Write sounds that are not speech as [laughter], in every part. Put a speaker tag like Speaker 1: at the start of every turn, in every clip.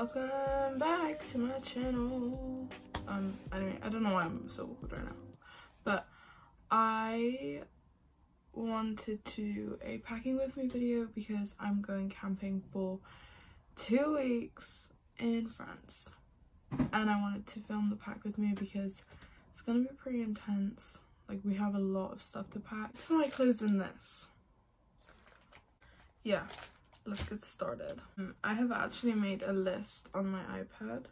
Speaker 1: welcome back to my channel. Um anyway i don't know why i'm so awkward right now but i wanted to do a packing with me video because i'm going camping for two weeks in france. And i wanted to film the pack with me because it's gonna be pretty intense. Like we have a lot of stuff to pack. So [laughs] my clothes in this yeah let's get started. Um, I have actually made a list on my iPad,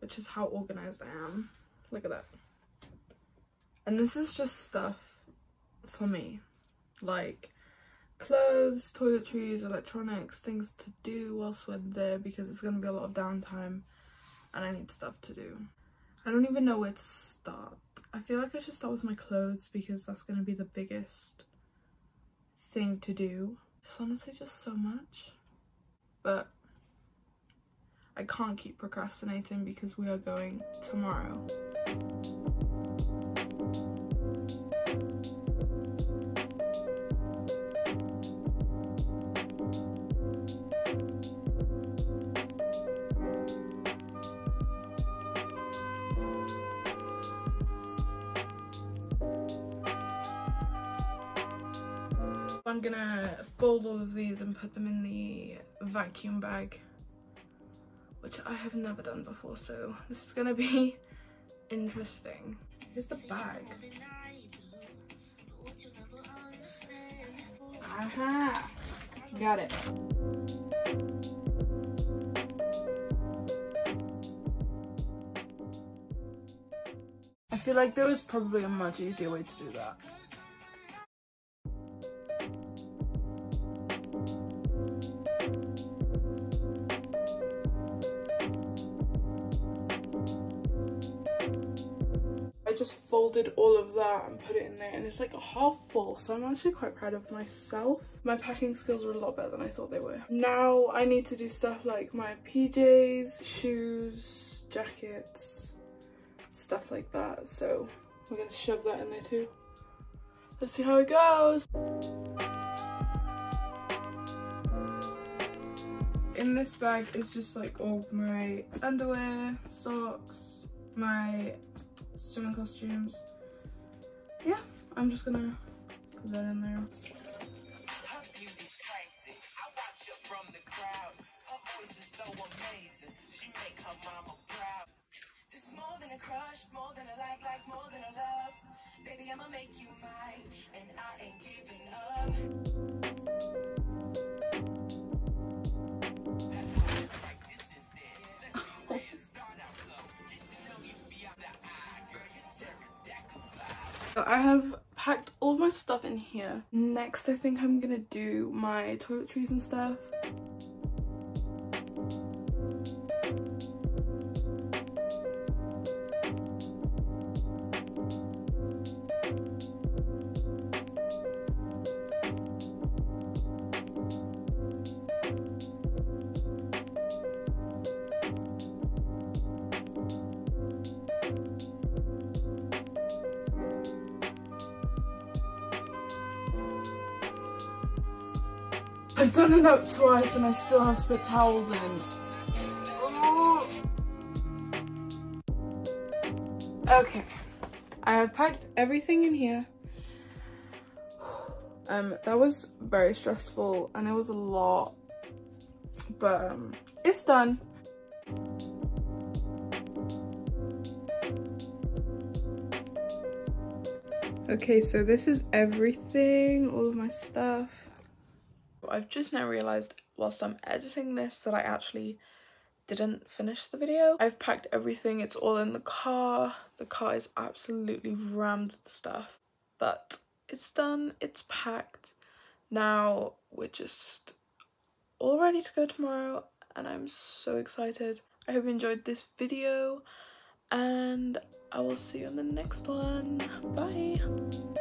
Speaker 1: which is how organized I am. Look at that. And this is just stuff for me, like clothes, toiletries, electronics, things to do whilst we're there because it's going to be a lot of downtime and I need stuff to do. I don't even know where to start. I feel like I should start with my clothes because that's going to be the biggest thing to do it's honestly just so much. But I can't keep procrastinating because we are going tomorrow. I'm gonna fold all of these and put them in the vacuum bag which I have never done before so this is gonna be [laughs] interesting. Here's the bag. Aha! Got it. I feel like there was probably a much easier way to do that. I just folded all of that and put it in there and it's like a half full so I'm actually quite proud of myself. My packing skills were a lot better than I thought they were. Now I need to do stuff like my PJs, shoes, jackets, stuff like that so we're gonna shove that in there too. Let's see how it goes. In this bag is just like all my underwear, socks, my swimming costumes. Yeah, I'm just gonna put that in there. crush, more than a like, like more than a love. Baby, I'ma make you mine, and I ain't giving up. So I have packed all of my stuff in here. Next, I think I'm gonna do my toiletries and stuff. I've done it up twice and I still have to put towels in. Okay, I have packed everything in here. Um, that was very stressful and it was a lot, but um, it's done. Okay, so this is everything, all of my stuff. I've just now realised whilst I'm editing this that I actually didn't finish the video. I've packed everything, it's all in the car. The car is absolutely rammed with stuff, but it's done, it's packed. Now we're just all ready to go tomorrow and I'm so excited. I hope you enjoyed this video and I will see you in the next one. Bye!